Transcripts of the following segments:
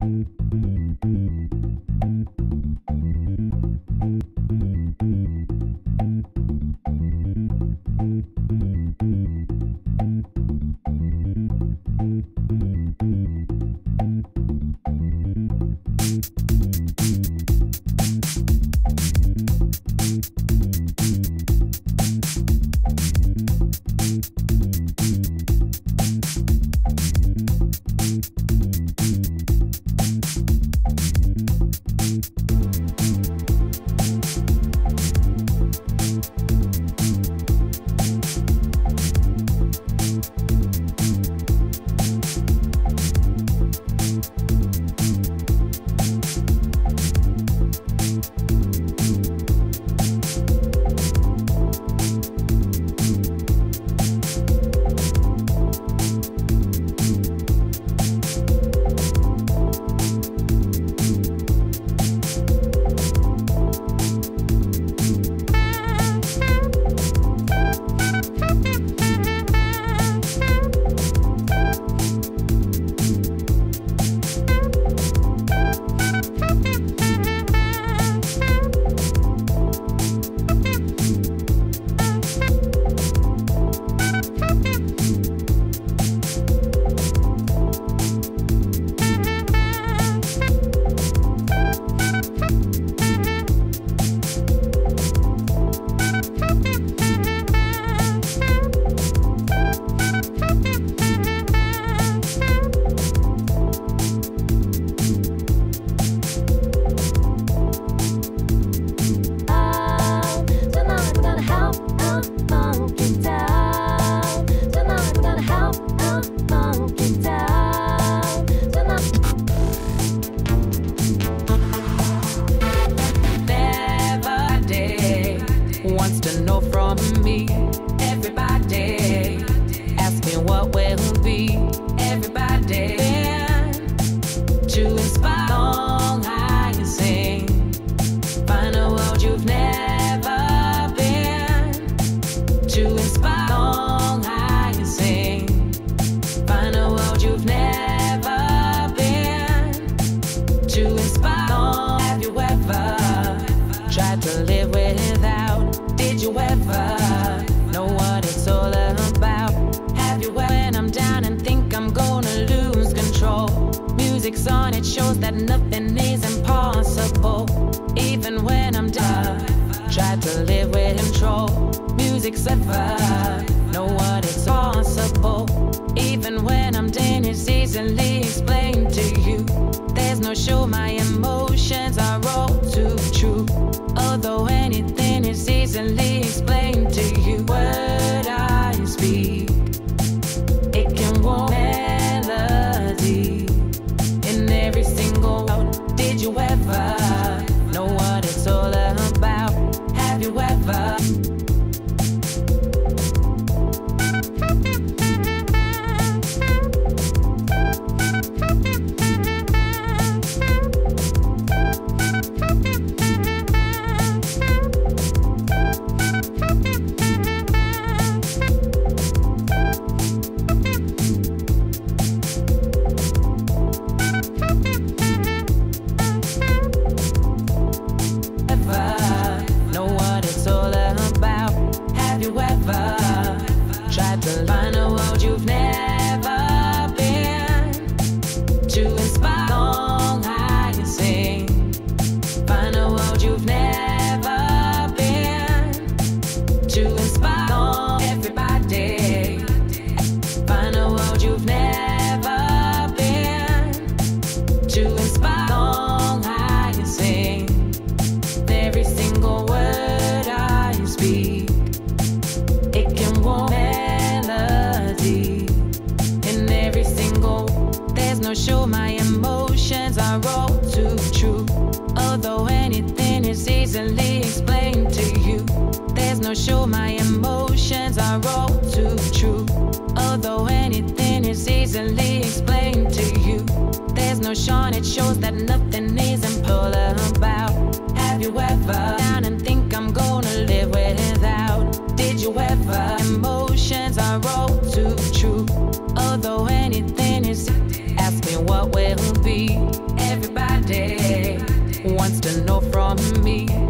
Thank you. music's on, it shows that nothing is impossible. Even when I'm done, try to live with control. Music's a know what is possible. Even when I'm down, it's easily explained to you. There's no show, my emotions are all too true. Although anything is easily explained. no show. My emotions are all too true. Although anything is easily explained to you, there's no show. My emotions are all too true. Although anything is easily explained to you, there's no show. It shows that nothing is important about. Have you ever down and think I'm gonna live without? Did you ever emotion? what will be. Everybody wants to know from me.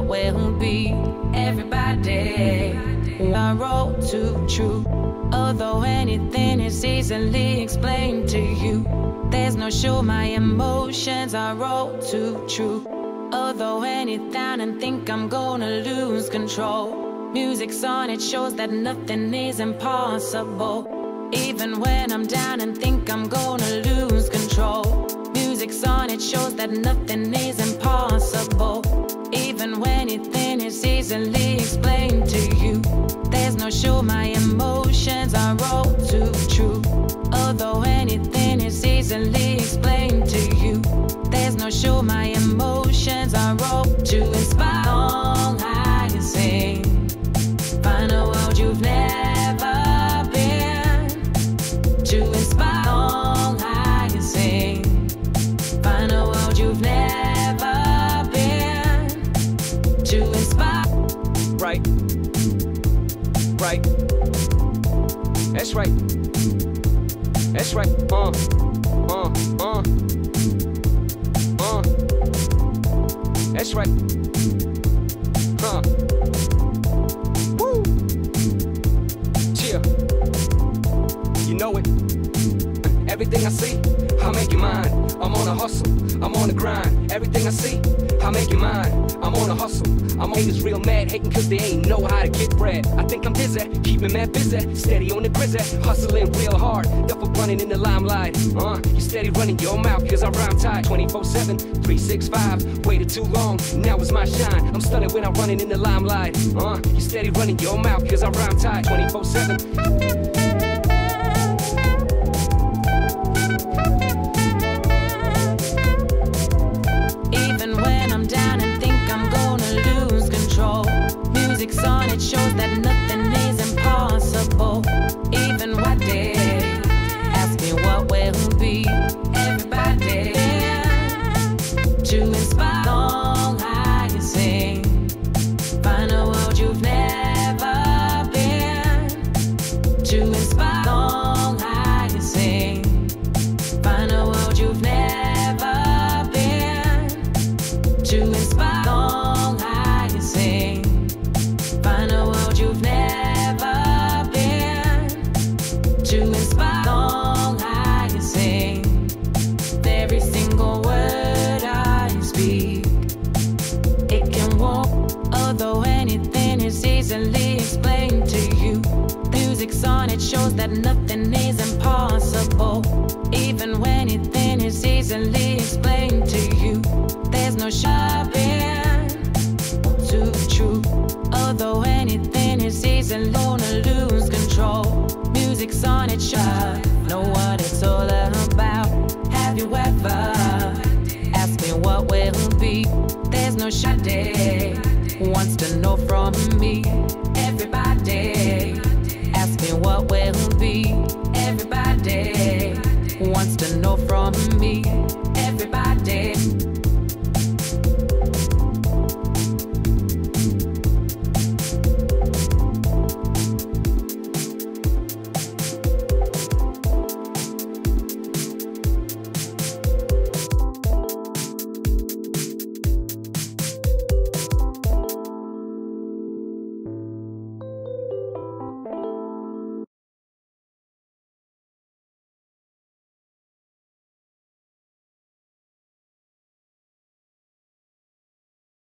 What will be. Everybody, I wrote to true. Although anything is easily explained to you, there's no show my emotions I wrote to true. Although anything and think I'm gonna lose control. Music's on, it shows that nothing is impossible. Even when I'm down and think I'm gonna lose control. Music's on, it shows that nothing is impossible. Anything is easily explained to you. There's no show my right. That's right. Uh. Uh. Uh. Uh. That's right. Huh. Woo. Chill. You know it. Everything I see, I make it mine. I'm on a hustle, I'm on the grind. Everything I see, I make it mine. I'm on a hustle. I'm haters real mad, hating cause they ain't know how to get bread. I think I'm dizzy, keeping mad busy, steady on the grizzy, hustling real hard. Duffel running in the limelight. Uh, you steady running your mouth cause I rhyme tight. 24 7, 365. Waited too long, now it's my shine. I'm stunning when I'm running in the limelight. Uh, you steady running your mouth cause I rhyme tight. 24 7. To inspire song I can sing. Every single word I speak. It can walk, although anything is easily explained to you. Music's on, it shows that nothing shot wants to know from me.